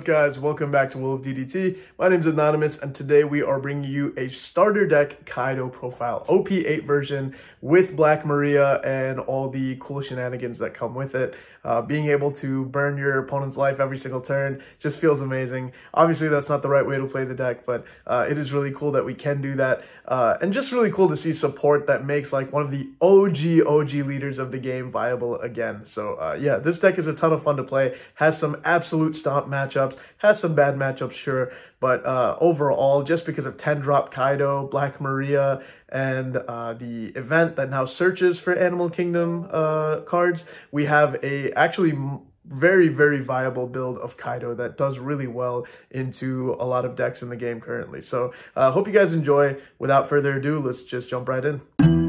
up guys? Welcome back to Will of DDT. My name is Anonymous and today we are bringing you a starter deck Kaido profile OP8 version with Black Maria and all the cool shenanigans that come with it. Uh, being able to burn your opponent's life every single turn just feels amazing. Obviously that's not the right way to play the deck, but uh, it is really cool that we can do that. Uh, and just really cool to see support that makes like one of the OG OG leaders of the game viable again. So uh, yeah, this deck is a ton of fun to play, has some absolute stomp matchups, has some bad matchups, sure, but uh, overall, just because of 10 drop Kaido, Black Maria, and uh, the event that now searches for Animal Kingdom uh, cards, we have a actually very, very viable build of Kaido that does really well into a lot of decks in the game currently. So uh, hope you guys enjoy. Without further ado, let's just jump right in.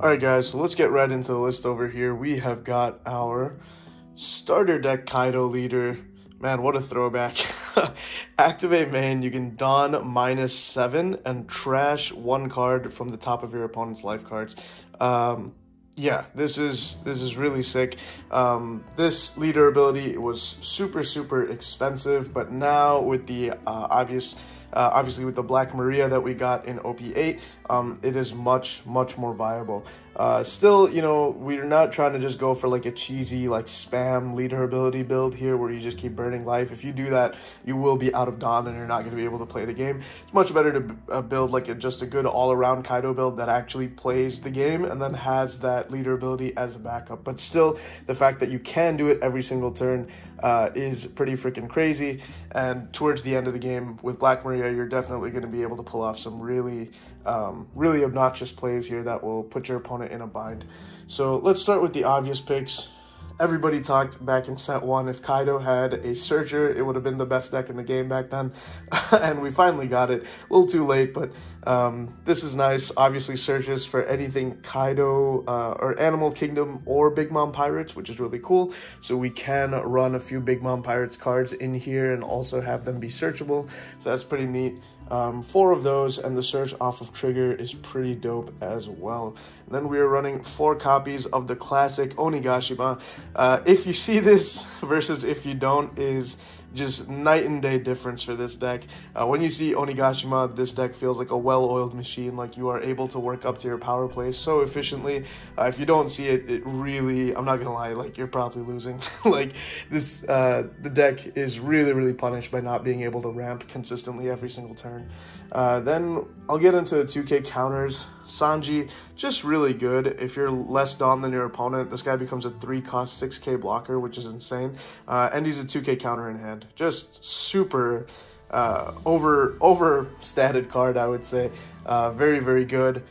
Alright guys, so let's get right into the list over here. We have got our starter deck Kaido leader. Man, what a throwback. Activate main, you can don minus 7 and trash one card from the top of your opponent's life cards. Um, yeah, this is this is really sick. Um, this leader ability was super super expensive, but now with the uh, obvious uh, obviously, with the Black Maria that we got in OP8, um, it is much, much more viable. Uh, still, you know, we're not trying to just go for like a cheesy, like spam leader ability build here where you just keep burning life. If you do that, you will be out of Don and you're not going to be able to play the game. It's much better to uh, build like a, just a good all around Kaido build that actually plays the game and then has that leader ability as a backup. But still, the fact that you can do it every single turn uh, is pretty freaking crazy. And towards the end of the game with Black Maria, you're definitely going to be able to pull off some really, um, really obnoxious plays here that will put your opponent in a bind. So let's start with the obvious picks everybody talked back in set one if Kaido had a Searcher, it would have been the best deck in the game back then. and we finally got it. A little too late, but um, this is nice. Obviously, searches for anything Kaido uh, or Animal Kingdom or Big Mom Pirates, which is really cool. So we can run a few Big Mom Pirates cards in here and also have them be searchable. So that's pretty neat. Um, four of those, and the search off of Trigger is pretty dope as well. Then we are running four copies of the classic Onigashima. Uh, if you see this versus if you don't is just night and day difference for this deck. Uh, when you see Onigashima, this deck feels like a well-oiled machine, like you are able to work up to your power play so efficiently. Uh, if you don't see it, it really, I'm not gonna lie, like you're probably losing. like this, uh, the deck is really, really punished by not being able to ramp consistently every single turn. Uh, then I'll get into the 2k counters. Sanji, just really good. If you're less Don than your opponent, this guy becomes a 3 cost 6k blocker, which is insane. Uh, and he's a 2k counter in hand. Just super uh, over overstated card, I would say. Uh, very, very good.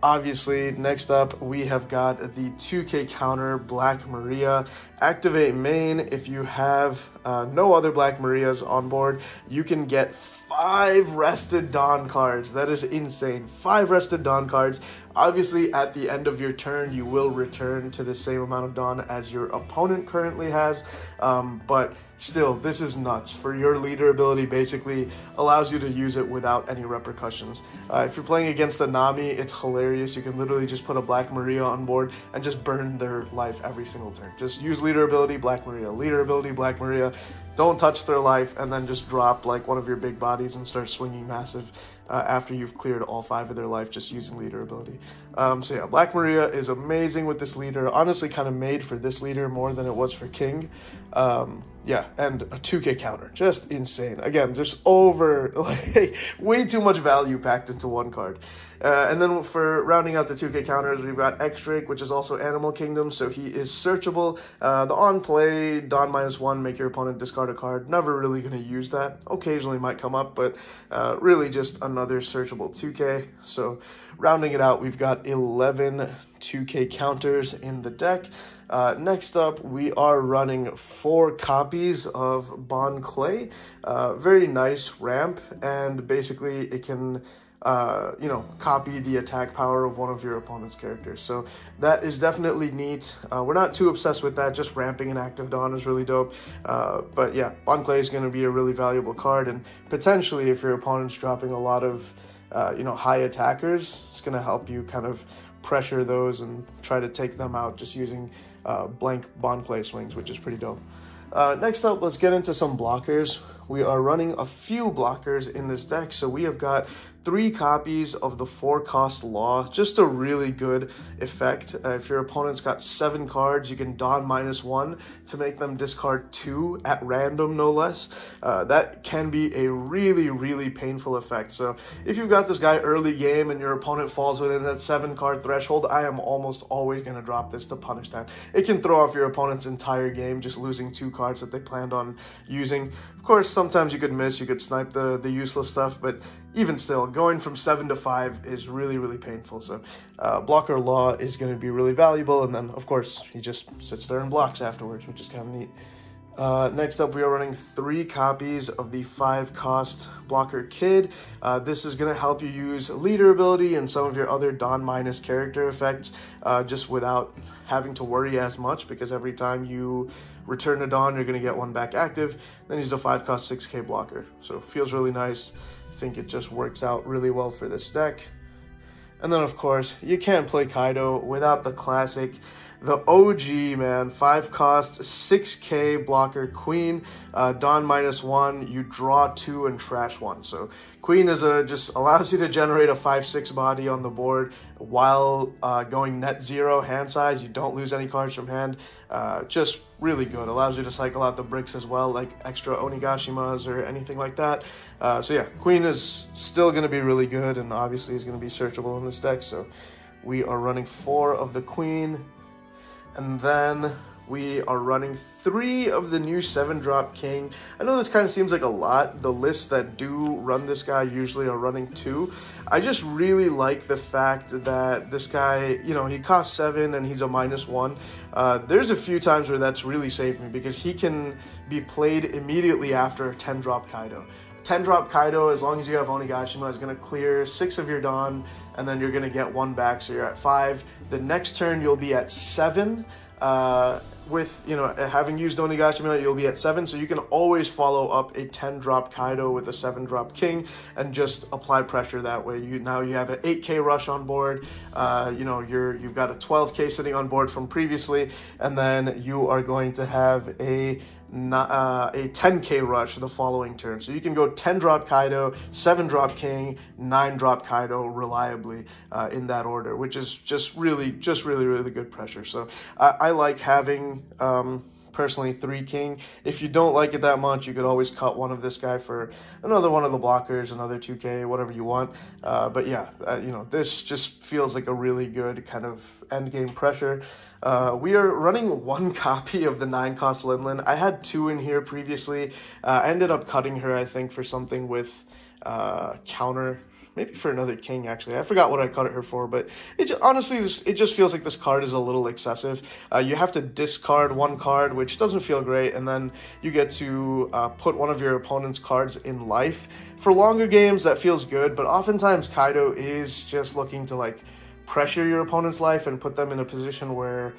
Obviously, next up, we have got the 2k counter Black Maria. Activate main. If you have uh, no other Black Marias on board, you can get five rested Don cards. That is insane. Five rested Don cards. Obviously, at the end of your turn, you will return to the same amount of Don as your opponent currently has. Um, but still, this is nuts. For your leader ability, basically allows you to use it without any repercussions. Uh, if you're playing against a Nami, it's hilarious. You can literally just put a Black Maria on board and just burn their life every single turn. Just use leader ability, Black Maria. Leader ability, Black Maria. Don't touch their life and then just drop like one of your big bodies and start swinging massive uh, after you've cleared all five of their life just using leader ability. Um, so yeah, Black Maria is amazing with this leader. Honestly, kind of made for this leader more than it was for King. Um, yeah, and a 2k counter. Just insane. Again, just over, like, way too much value packed into one card. Uh, and then for rounding out the 2k counters, we've got X-Drake, which is also Animal Kingdom, so he is searchable. Uh, the on-play, Don minus one, make your opponent discard a card. Never really going to use that. Occasionally might come up, but uh, really just another searchable 2k. So rounding it out, we've got 11 2k counters in the deck. Uh, next up, we are running four copies of Bon Clay. Uh, very nice ramp, and basically it can uh, you know, copy the attack power of one of your opponent's characters. So that is definitely neat. Uh, we're not too obsessed with that. Just ramping an active Don is really dope. Uh, but yeah, Bon Clay is going to be a really valuable card, and potentially if your opponent's dropping a lot of, uh, you know, high attackers, it's going to help you kind of pressure those and try to take them out just using uh, blank Bon Clay swings, which is pretty dope. Uh, next up, let's get into some blockers. We are running a few blockers in this deck, so we have got three copies of the four cost law, just a really good effect. Uh, if your opponent's got seven cards, you can don minus one to make them discard two at random, no less. Uh, that can be a really, really painful effect. So if you've got this guy early game and your opponent falls within that seven card threshold, I am almost always going to drop this to punish that. It can throw off your opponent's entire game just losing two cards that they planned on using. Of course, sometimes you could miss, you could snipe the, the useless stuff, but even still, going from seven to five is really, really painful. So, uh, blocker law is going to be really valuable, and then, of course, he just sits there and blocks afterwards, which is kind of neat. Uh, next up, we are running three copies of the five cost blocker kid. Uh, this is going to help you use leader ability and some of your other Don minus character effects uh, just without having to worry as much because every time you return a Don, you're going to get one back active. Then he's a five cost 6k blocker. So feels really nice. I think it just works out really well for this deck. And then, of course, you can't play Kaido without the classic the OG, man. Five cost, 6k blocker queen. Uh, Don minus one, you draw two and trash one. So queen is a just allows you to generate a 5-6 body on the board while uh, going net zero hand size. You don't lose any cards from hand. Uh, just really good. Allows you to cycle out the bricks as well, like extra Onigashimas or anything like that. Uh, so yeah, queen is still going to be really good and obviously is going to be searchable in this deck. So we are running four of the queen. And then we are running three of the new seven drop king. I know this kind of seems like a lot. The lists that do run this guy usually are running two. I just really like the fact that this guy, you know, he costs seven and he's a minus one. Uh, there's a few times where that's really saved me because he can be played immediately after 10 drop Kaido. 10 drop Kaido, as long as you have Onigashima, is going to clear 6 of your Don, and then you're going to get 1 back, so you're at 5. The next turn, you'll be at 7. Uh, with, you know, having used Onigashima, you'll be at 7, so you can always follow up a 10 drop Kaido with a 7 drop King and just apply pressure that way. You Now you have an 8k rush on board, uh, you know, you're, you've got a 12k sitting on board from previously, and then you are going to have a uh, a 10k rush the following turn. So you can go 10 drop Kaido, 7 drop King, 9 drop Kaido reliably uh, in that order, which is just really, just really, really good pressure. So I, I like having. Um, personally three king. If you don't like it that much, you could always cut one of this guy for another one of the blockers, another 2k, whatever you want. Uh, but yeah, uh, you know, this just feels like a really good kind of end game pressure. Uh, we are running one copy of the nine cost Linlin. I had two in here previously. Uh, I ended up cutting her, I think, for something with uh, counter maybe for another king actually. I forgot what I cut her for, but it just, honestly this it just feels like this card is a little excessive. Uh, you have to discard one card, which doesn't feel great, and then you get to uh, put one of your opponent's cards in life. For longer games, that feels good, but oftentimes Kaido is just looking to like pressure your opponent's life and put them in a position where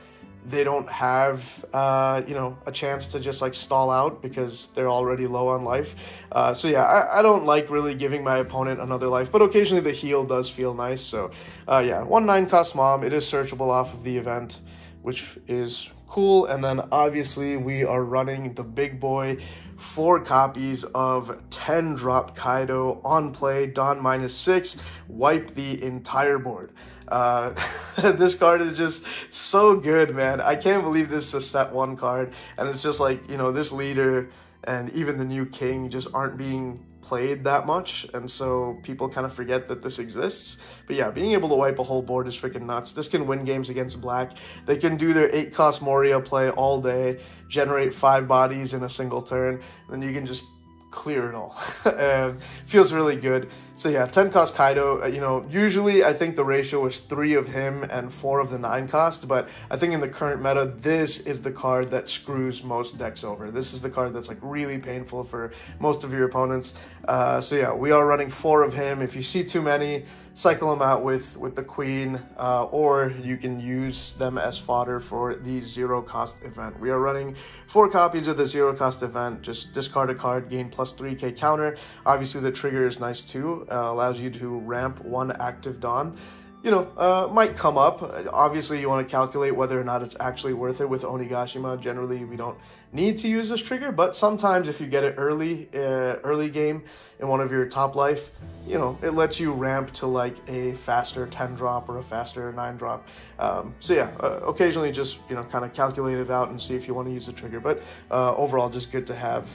they don't have uh, you know a chance to just like stall out because they're already low on life. Uh, so yeah, I, I don't like really giving my opponent another life, but occasionally the heal does feel nice. So uh, yeah, one nine cost mom. It is searchable off of the event, which is cool. And then obviously we are running the big boy four copies of 10 drop Kaido on play, Don minus six, wipe the entire board. Uh, this card is just so good, man. I can't believe this is a set one card, and it's just like, you know, this leader and even the new king just aren't being played that much, and so people kind of forget that this exists. But yeah, being able to wipe a whole board is freaking nuts. This can win games against black. They can do their 8 cost Moria play all day, generate 5 bodies in a single turn, and then you can just clear it all. and feels really good. So yeah, 10 cost Kaido, uh, you know, usually I think the ratio is 3 of him and 4 of the 9 cost, but I think in the current meta, this is the card that screws most decks over. This is the card that's like really painful for most of your opponents. Uh, so yeah, we are running 4 of him. If you see too many, cycle them out with, with the queen, uh, or you can use them as fodder for the zero cost event. We are running four copies of the zero cost event. Just discard a card, gain plus 3k counter. Obviously, the trigger is nice too, uh, allows you to ramp one active Don. You know, uh, might come up. Obviously, you want to calculate whether or not it's actually worth it with Onigashima. Generally, we don't need to use this trigger, but sometimes if you get it early, uh, early game in one of your top life, you know, it lets you ramp to like a faster 10 drop or a faster 9 drop. Um, so yeah, uh, occasionally just, you know, kind of calculate it out and see if you want to use the trigger. But uh, overall, just good to have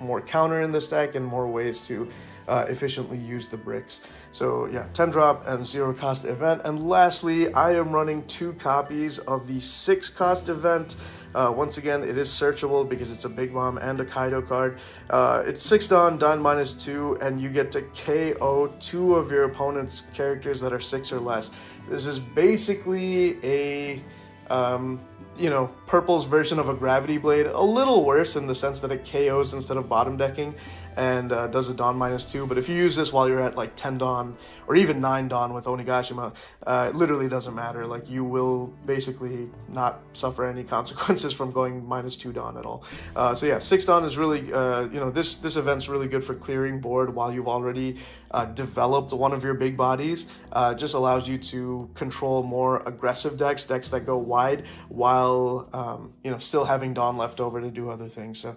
more counter in this deck and more ways to uh, efficiently use the bricks. So yeah, 10 drop and zero cost event. And lastly, I am running two copies of the six cost event. Uh, once again, it is searchable because it's a Big Mom and a Kaido card. Uh, it's 6 Don, Don minus 2, and you get to KO two of your opponent's characters that are 6 or less. This is basically a um, you know, Purple's version of a Gravity Blade, a little worse in the sense that it KOs instead of bottom decking and uh, does a Don minus two. But if you use this while you're at like 10 Don or even 9 Don with Onigashima, uh, it literally doesn't matter. Like you will basically not suffer any consequences from going minus 2 Don at all. Uh, so yeah, 6 Don is really, uh, you know, this, this event's really good for clearing board while you've already uh, developed one of your big bodies. Uh, just allows you to control more aggressive decks, decks that go wide while, um, you know, still having Don left over to do other things. So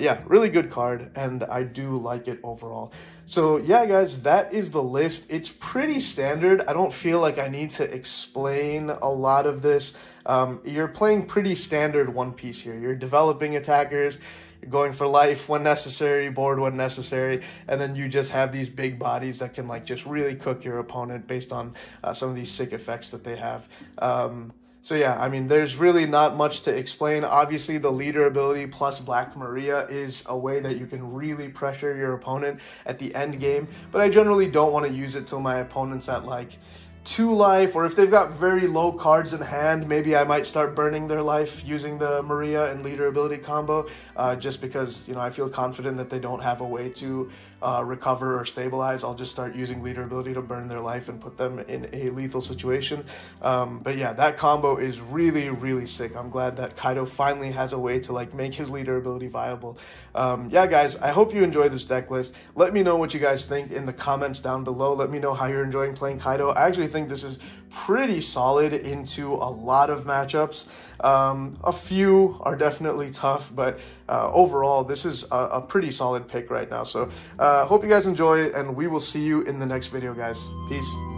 yeah, really good card. And I do like it overall. So yeah, guys, that is the list. It's pretty standard. I don't feel like I need to explain a lot of this. Um, you're playing pretty standard One Piece here. You're developing attackers, going for life when necessary, board when necessary, and then you just have these big bodies that can like just really cook your opponent based on uh, some of these sick effects that they have. Um, so yeah, I mean, there's really not much to explain. Obviously, the leader ability plus Black Maria is a way that you can really pressure your opponent at the end game, but I generally don't want to use it till my opponent's at like two life, or if they've got very low cards in hand, maybe I might start burning their life using the Maria and leader ability combo, uh, just because, you know, I feel confident that they don't have a way to uh, recover or stabilize. I'll just start using leader ability to burn their life and put them in a lethal situation. Um, but yeah, that combo is really, really sick. I'm glad that Kaido finally has a way to like make his leader ability viable. Um, yeah, guys, I hope you enjoy this deck list. Let me know what you guys think in the comments down below. Let me know how you're enjoying playing Kaido. I actually think this is pretty solid into a lot of matchups. Um, a few are definitely tough, but uh, overall, this is a, a, pretty solid pick right now. So, uh, hope you guys enjoy, and we will see you in the next video, guys. Peace.